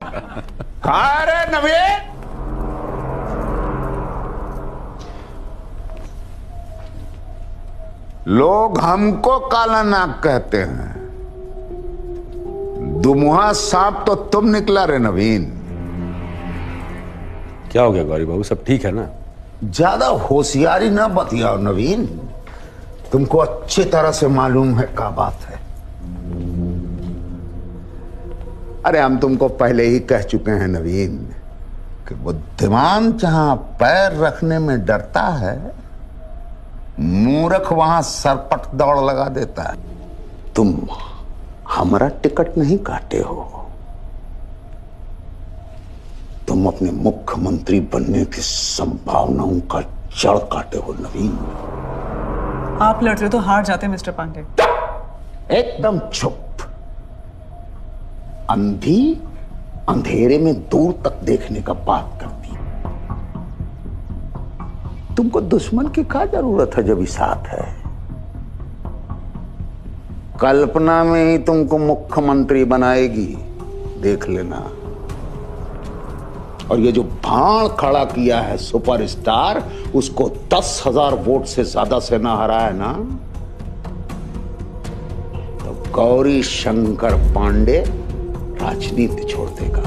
कहा रे नवीन? लोग हमको काला नाक कहते हैं। दुमुहा सांप तो तुम निकला रे नवीन। क्या हो गया गौरी बाबू? सब ठीक है ना? ज़्यादा होशियारी ना बतियाओ नवीन। तुमको अच्छी तरह से मालूम है क्या बात है। अरे हम तुमको पहले ही कह चुके हैं नवीन कि बुद्धिमान जहाँ पैर रखने में डरता है मूर्ख वहाँ सरपट दौड़ लगा देता है। तुम हमारा टिकट नहीं काटे हो। तुम अपने मुख्यमंत्री बनने की संभावनाओं का जड़ काटे हो नवीन। आप लड़ रहे तो हार जाते मिस्टर पांडे। एकदम चुप! अंधी अंधेरे में दूर तक देखने का बात करती। तुमको दुश्मन की क्या ज़रूरत है जब साथ है? कल्पना में ही तुमको मुख्यमंत्री बनाएगी, देख लेना। और ये जो भाण खड़ा किया है सुपरस्टार, उसको दस हज़ार वोट से ज़्यादा से ना हरा है ना? तो गौरी शंकर पांडे राजनीति छोड़ देगा।